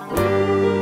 Música